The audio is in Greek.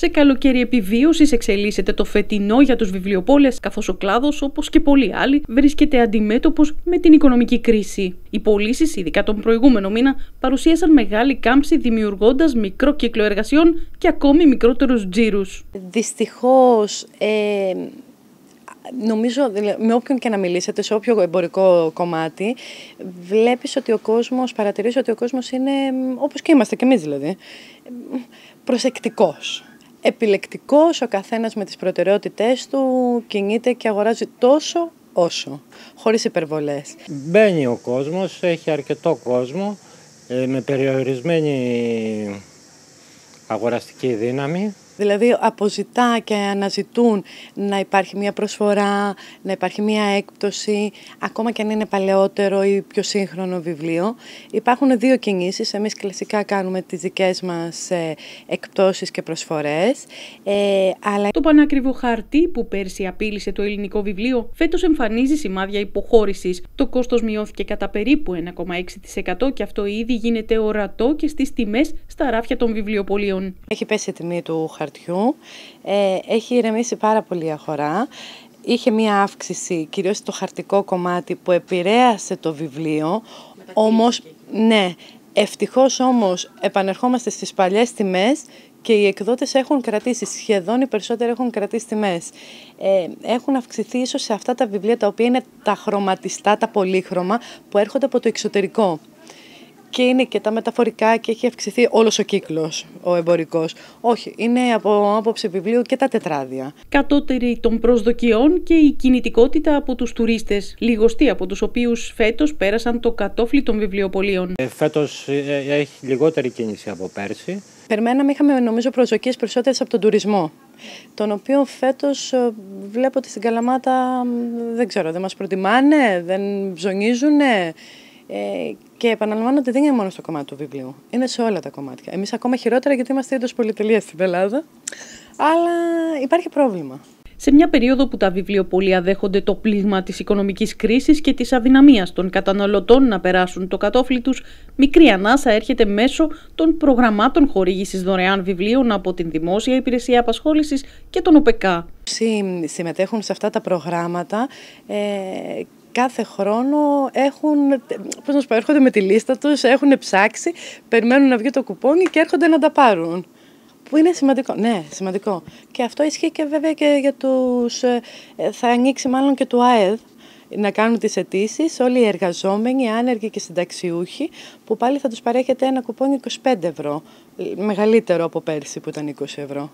Σε καλοκαίρι επιβίωσης εξελίσσεται το φετινό για τους βιβλιοπόλες, καθώς ο κλάδος, όπως και πολλοί άλλοι, βρίσκεται αντιμέτωπος με την οικονομική κρίση. Οι πωλήσεις, ειδικά τον προηγούμενο μήνα, παρουσίασαν μεγάλη κάμψη, δημιουργώντας μικρό κύκλο εργασιών και ακόμη μικρότερους τζίρους. Δυστυχώς, ε, νομίζω, με όποιον και να μιλήσετε, σε όποιο εμπορικό κομμάτι, βλέπεις ότι ο κόσμος, παρατηρείς ότι ο κόσμος είναι, όπως και είμαστε και εμείς δηλαδή, προσεκτικός επιλεκτικός, ο καθένας με τις προτεραιότητές του κινείται και αγοράζει τόσο όσο, χωρίς υπερβολές. Μπαίνει ο κόσμος, έχει αρκετό κόσμο, ε, με περιορισμένη αγοραστική δύναμη. Δηλαδή αποζητά και αναζητούν να υπάρχει μια προσφορά, να υπάρχει μια έκπτωση, ακόμα και αν είναι παλαιότερο ή πιο σύγχρονο βιβλίο. Υπάρχουν δύο κινήσεις. Εμείς κλασικά κάνουμε τις δικές μας ε, εκπτώσεις και προσφορές. Ε, αλλά... Το πανάκριβο χαρτί που πέρσι απείλησε το ελληνικό βιβλίο, φέτος εμφανίζει σημάδια υποχώρησης. Το κόστος μειώθηκε κατά περίπου 1,6% και αυτό ήδη γίνεται ορατό και στις τιμές στα ράφια των βιβλιοπολίων. Έχει πέσει η τιμή του χαρτί χαρτιού. Ε, έχει ηρεμήσει πάρα πολύ η αγορά. Είχε μία αύξηση, κυρίως στο χαρτικό κομμάτι, που επηρέασε το βιβλίο. Όμως, ναι, ευτυχώς όμως επανερχόμαστε στις παλιές τιμές και οι εκδότες έχουν κρατήσει, σχεδόν οι περισσότεροι έχουν κρατήσει τιμές. Ε, έχουν αυξηθεί ίσως σε αυτά τα βιβλία τα οποία είναι τα χρωματιστά, τα πολύχρωμα που έρχονται από το εξωτερικό και είναι και τα μεταφορικά και έχει αυξηθεί όλος ο κύκλος, ο εμπορικός. Όχι, είναι από άποψη βιβλίου και τα τετράδια. Κατώτερη των προσδοκιών και η κινητικότητα από τους τουρίστες, λιγοστοί από τους οποίους φέτος πέρασαν το κατόφλι των βιβλιοπολίων. Ε, φέτος ε, ε, έχει λιγότερη κίνηση από πέρσι. Περιμέναμε, είχαμε νομίζω προσδοκίες περισσότερες από τον τουρισμό, τον οποίο φέτος ε, βλέπω ότι στην Καλαμάτα δεν ξέρω, δεν μας προτιμάνε, δεν ψωνίζουνε. Ε, και επαναλαμβάνω ότι δεν είναι μόνο στο κομμάτι του βιβλίου. Είναι σε όλα τα κομμάτια. Εμείς ακόμα χειρότερα γιατί είμαστε έντος πολυτελείας στην Ελλάδα. Αλλά υπάρχει πρόβλημα. Σε μια περίοδο που τα βιβλιοπολία δέχονται το πλήγμα της οικονομικής κρίσης και της αδυναμίας των καταναλωτών να περάσουν το κατόφλι τους, μικρή ανάσα έρχεται μέσω των προγραμμάτων χορήγησης δωρεάν βιβλίων από την Δημόσια Υπηρεσία Απασχόλησης και τον ΟΠΕΚΑ. Συμμετέχουν σε αυτά τα προγράμματα ε, κάθε χρόνο έχουν, πώς να σου πω, έρχονται με τη λίστα τους, έχουν ψάξει, περιμένουν να βγει το κουπόνι και έρχονται να τα πάρουν. Που είναι σημαντικό. Ναι, σημαντικό. Και αυτό ισχύει και βέβαια και για τους... Ε, θα ανοίξει μάλλον και του ΑΕΔ να κάνουν τις αιτήσεις όλοι οι εργαζόμενοι, οι άνεργοι και συνταξιούχοι, που πάλι θα τους παρέχεται ένα κουπόνι 25 ευρώ, μεγαλύτερο από πέρσι που ήταν 20 ευρώ.